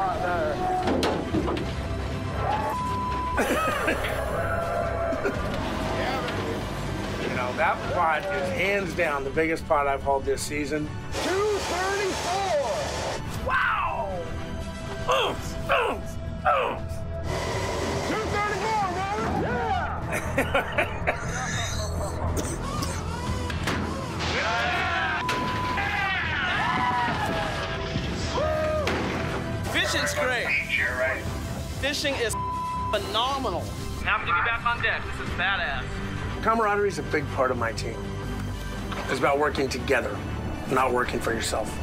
that pot is hands down the biggest pot I've hauled this season. 234! Wow! Oops, oops, oops! 234, man. Yeah! Fishing's great. Fishing is phenomenal. Happy to be back on deck. This is badass. Camaraderie is a big part of my team. It's about working together, not working for yourself.